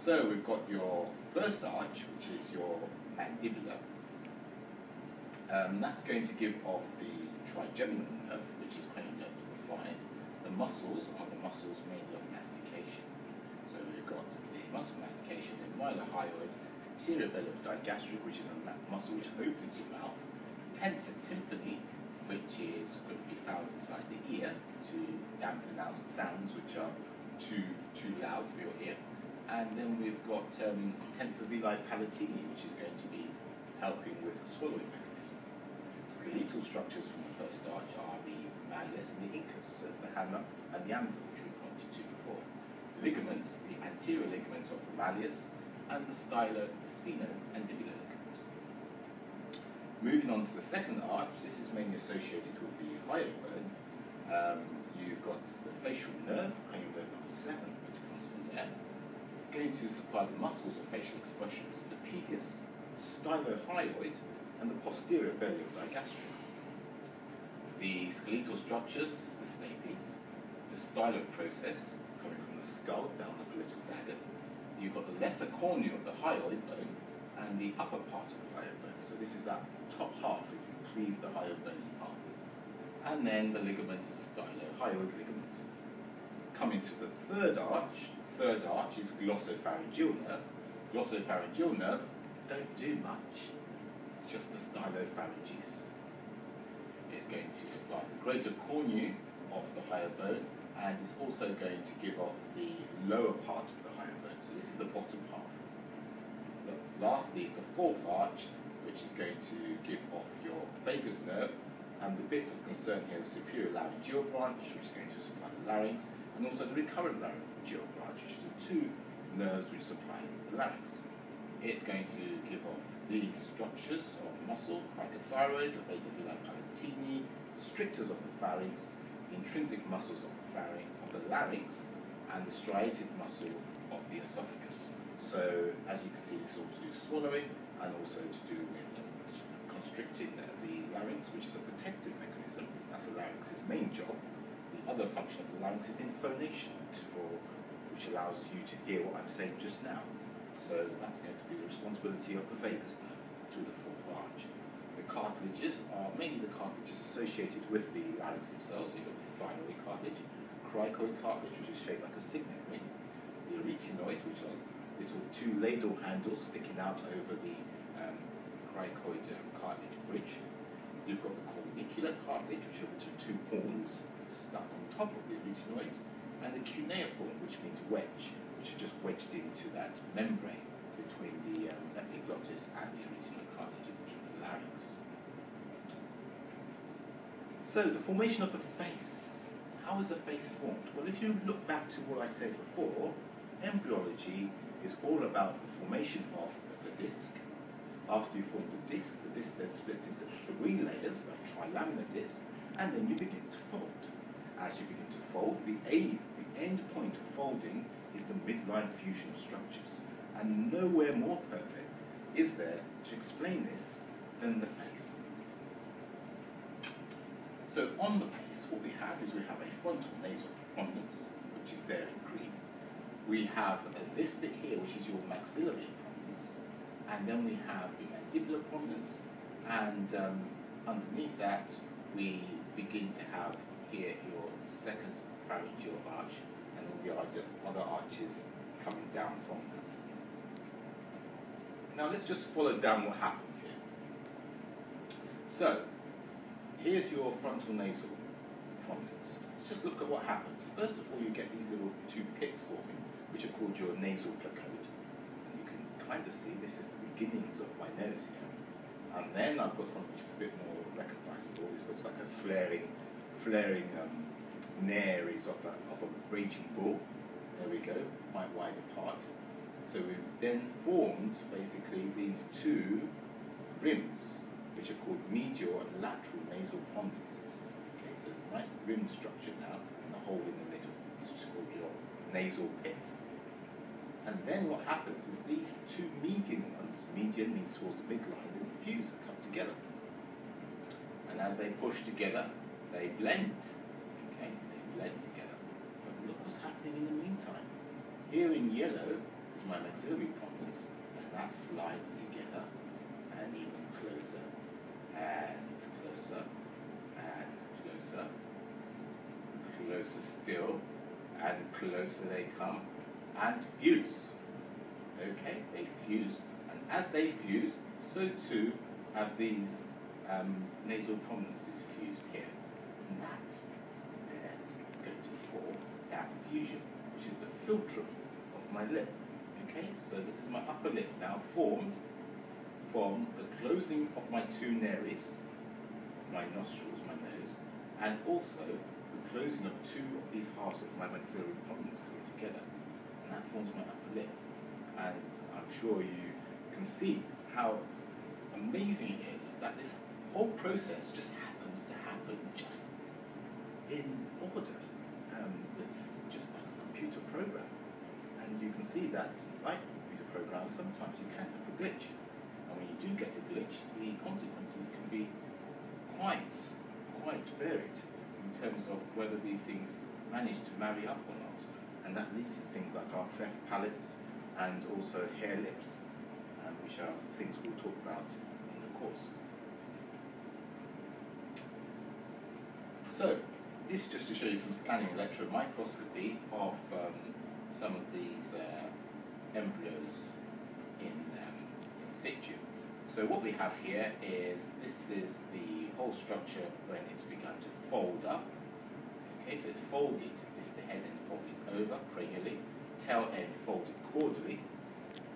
So we've got your first arch, which is your mandibular. Um, that's going to give off the trigeminal nerve, which is cranial nerve number five. The muscles are the muscles mainly of mastication. So we've got the muscle mastication, the mylohyoid, anterior of digastric, which is a muscle which opens your mouth, tensor tympani, which is going to be found inside the ear to dampen out sounds which are too too loud for your ear. And then we've got um, tensor veli palatini, which is going to be helping with the swallowing mechanism. Skeletal structures from the first arch are the malleus and the incus, so that's the hammer and the anvil, which we pointed to before. Ligaments, the anterior ligaments of the malleus and the stylo, the sphenomandibular ligament. Moving on to the second arch, this is mainly associated with the hyoid bone. Um, you've got the facial nerve, cranial nerve number seven, which comes from there it's going to supply the muscles of facial expressions, the pediis, stylohyoid, and the posterior belly of digastric. The skeletal structures, the stapes, the stylo process, coming from the skull down the little dagger. You've got the lesser cornea of the hyoid bone and the upper part of the hyoid bone. So this is that top half if you cleave the hyoid bone in half. And then the ligament is the stylohyoid ligament. Coming to the third arch, third arch is glossopharyngeal nerve. Glossopharyngeal nerve don't do much, just the stylopharyngeus. It's going to supply the greater cornu of the hyoid bone and it's also going to give off the lower part of the hyoid bone. So this is the bottom half. But lastly is the fourth arch, which is going to give off your vagus nerve and the bits of concern here, the superior laryngeal branch, which is going to supply the larynx, and also the recurrent laryngeal branch, which is the two nerves which supply the larynx. It's going to give off these structures of muscle, cricothyroid, levator veli palatini, strictures of the pharynx, the intrinsic muscles of the pharynx, of the larynx, and the striated muscle of the esophagus. So, as you can see, it's all to do with swallowing and also to do with constricting the larynx, which is a protective mechanism. That's the larynx's main job other function of the larynx is inphonation, for, which allows you to hear what I'm saying just now. So that's going to be the responsibility of the vagus nerve through the fourth arch. The cartilages are mainly the cartilages associated with the larynx itself. So you've got the thyroid cartilage, cricoid cartilage, which is shaped like a signet ring, the arytenoid, which are little two ladle handles sticking out over the um, cricoid um, cartilage bridge. You've got the corniculate cartilage, which are two top of the arytenoid, and the cuneiform, which means wedge, which are just wedged into that membrane between the um, epiglottis and the arytenoid cartilages in the larynx. So the formation of the face. How is the face formed? Well, if you look back to what I said before, embryology is all about the formation of the disc. After you form the disc, the disc then splits into three layers, a trilaminar disc, and then you begin to fold as you begin to fold, the the end point of folding is the midline fusion of structures. And nowhere more perfect is there to explain this than the face. So on the face, what we have is we have a frontal nasal prominence, which is there in green. We have this bit here, which is your maxillary prominence. And then we have the mandibular prominence. And um, underneath that, we begin to have here your second pharyngeal arch and all the other arches coming down from that. Now let's just follow down what happens here. So, here's your frontal nasal prominence. Let's just look at what happens. First of all, you get these little two pits forming, which are called your nasal placode. And you can kind of see this is the beginnings of my nose here. And then I've got something which is a bit more recognizable. This looks like a flaring, flaring um, nares of a, of a raging bull. There we go, quite wide apart. So we've then formed basically these two rims, which are called medial and lateral nasal prominences. Okay, so it's a nice rim structure now, and a hole in the middle. It's called your nasal pit. And then what happens is these two median ones, median means towards the midline, will fuse and come together. And as they push together, they blend Okay, they blend together. But look what's happening in the meantime. Here in yellow, is my maxillary prominence, and that's sliding together, and even closer, and closer, and closer, closer still, and closer they come, and fuse. Okay, they fuse, and as they fuse, so too have these um, nasal prominences fused here. And that there is going to form that fusion, which is the philtrum of my lip. Okay, so this is my upper lip now formed from the closing of my two nares, my nostrils, my nose, and also the closing of two of these halves of my maxillary prominence coming together. And that forms my upper lip. And I'm sure you can see how amazing it is that this whole process just happens to happen just in order um, with just a computer program. And you can see that, like computer programs, sometimes you can have a glitch. And when you do get a glitch, the consequences can be quite, quite varied in terms of whether these things manage to marry up or not. And that leads to things like our cleft palates and also hare lips, um, which are things we'll talk about in the course. So, this is just to show you some scanning electron microscopy of um, some of these uh, embryos in, um, in situ. So what we have here is, this is the whole structure when it's begun to fold up. Okay, so it's folded, this is the head end folded over cranially, tail end folded caudally.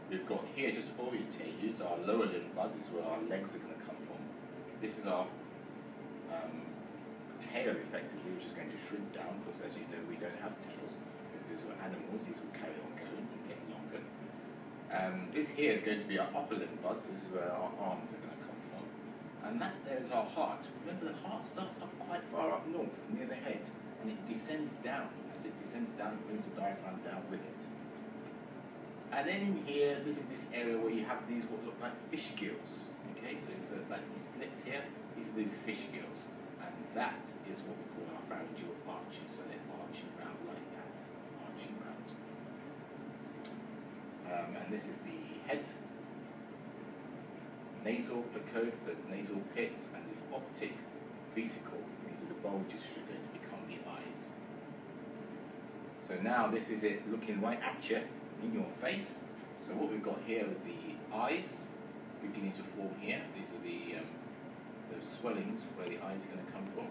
We've got here, just to orientate you, so our lower limb bud is where our legs are going to come from. This is our um, tail, effectively, which is going to shrink down, because as you know, we don't have tails. These were animals, these would carry on going and getting longer. Um, this here is going to be our upper limb buds, this is where our arms are going to come from. And that there is our heart. Remember, the heart starts up quite far up north, near the head, and it descends down. As it descends down, it brings the diaphragm down with it. And then in here, this is this area where you have these what look like fish gills. Okay, so it's like these slits here, these are these fish gills. And that is what we call our pharyngeal arches. So they're arching round like that, arching round. Um, and this is the head, nasal placode, there's nasal pits, and this optic vesicle. These are the bulges which are going to become the eyes. So now this is it looking right at you in your face. So what we've got here is the eyes beginning to form here. These are the um, those swellings where the eyes are going to come from.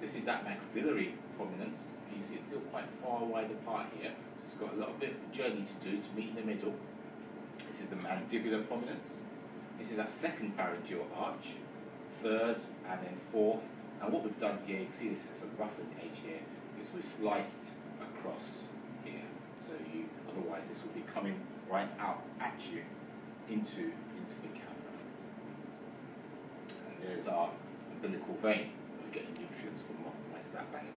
This is that maxillary prominence. You see it's still quite far wide apart here. So it's got a little bit of journey to do to meet in the middle. This is the mandibular prominence. This is that second pharyngeal arch, third and then fourth. And what we've done here, you can see this is a roughened edge here, is we've sliced across here. So you otherwise this will be coming right out at you into, into the camera. There's our umbilical vein. Getting nutrients from my slap bang